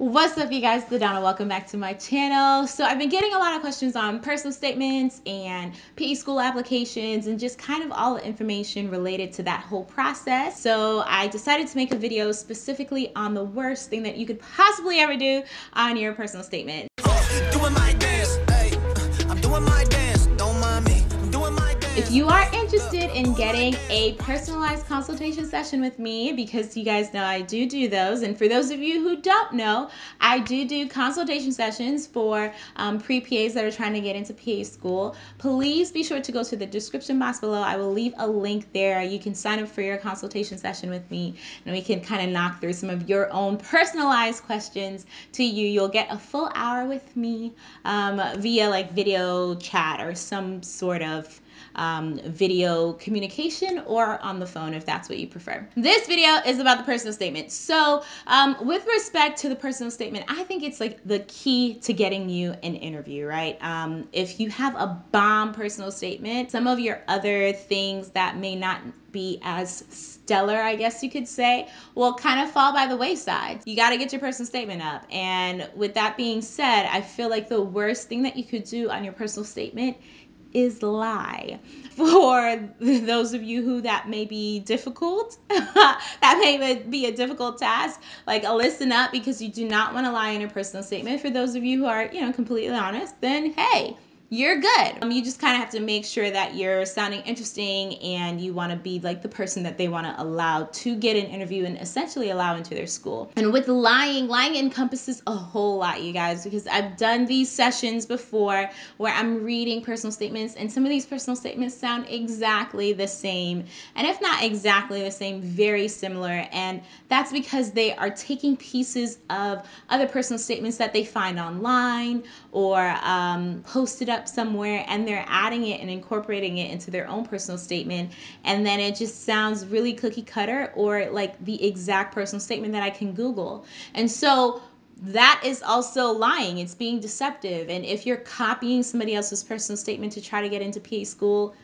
What's up, you guys? Adanna. Welcome back to my channel. So I've been getting a lot of questions on personal statements and PA school applications and just kind of all the information related to that whole process. So I decided to make a video specifically on the worst thing that you could possibly ever do on your personal statement. If you are interested in getting a personalized consultation session with me, because you guys know I do do those, and for those of you who don't know, I do do consultation sessions for um, pre-PAs that are trying to get into PA school, please be sure to go to the description box below. I will leave a link there. You can sign up for your consultation session with me, and we can kind of knock through some of your own personalized questions to you. You'll get a full hour with me um, via like video chat or some sort of um, video communication or on the phone if that's what you prefer. This video is about the personal statement. So um, with respect to the personal statement, I think it's like the key to getting you an interview, right? Um, if you have a bomb personal statement, some of your other things that may not be as stellar, I guess you could say, will kind of fall by the wayside. You got to get your personal statement up. And with that being said, I feel like the worst thing that you could do on your personal statement is lie. For those of you who that may be difficult, that may be a difficult task, like uh, listen up because you do not want to lie in your personal statement. For those of you who are, you know, completely honest, then hey, you're good. Um, you just kind of have to make sure that you're sounding interesting and you want to be like the person that they want to allow to get an interview and essentially allow into their school. And with lying, lying encompasses a whole lot, you guys, because I've done these sessions before where I'm reading personal statements and some of these personal statements sound exactly the same. And if not exactly the same, very similar. And that's because they are taking pieces of other personal statements that they find online or um, posted up up somewhere and they're adding it and incorporating it into their own personal statement and then it just sounds really cookie cutter or like the exact personal statement that I can Google. And so that is also lying. It's being deceptive. And if you're copying somebody else's personal statement to try to get into PA school,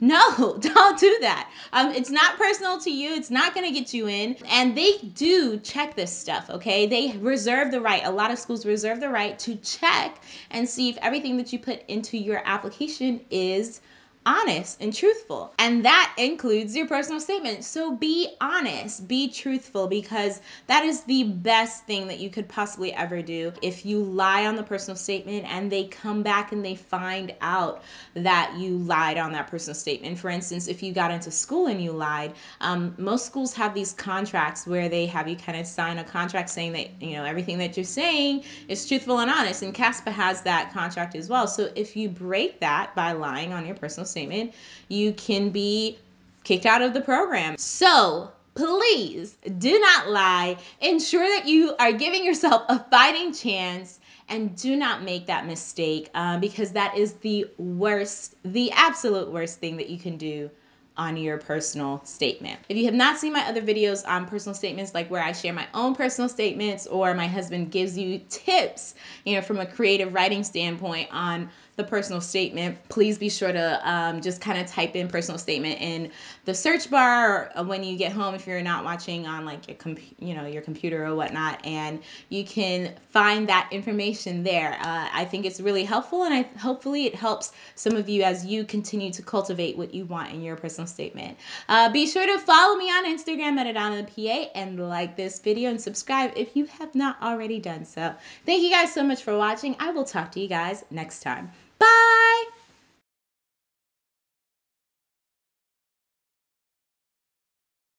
no, don't do that. Um, it's not personal to you. It's not going to get you in. And they do check this stuff, okay? They reserve the right. A lot of schools reserve the right to check and see if everything that you put into your application is honest and truthful. And that includes your personal statement. So be honest, be truthful, because that is the best thing that you could possibly ever do. If you lie on the personal statement and they come back and they find out that you lied on that personal statement, for instance, if you got into school and you lied, um, most schools have these contracts where they have you kind of sign a contract saying that, you know, everything that you're saying is truthful and honest. And CASPA has that contract as well. So if you break that by lying on your personal statement, you can be kicked out of the program. So please do not lie. Ensure that you are giving yourself a fighting chance and do not make that mistake uh, because that is the worst, the absolute worst thing that you can do on your personal statement. If you have not seen my other videos on personal statements, like where I share my own personal statements or my husband gives you tips, you know, from a creative writing standpoint on the personal statement, please be sure to um, just kind of type in personal statement in the search bar when you get home if you're not watching on like your comp- you know your computer or whatnot, and you can find that information there. Uh, I think it's really helpful, and I hopefully it helps some of you as you continue to cultivate what you want in your personal statement. Uh, be sure to follow me on Instagram at Adanna PA and like this video and subscribe if you have not already done so. Thank you guys so much for watching. I will talk to you guys next time. Bye.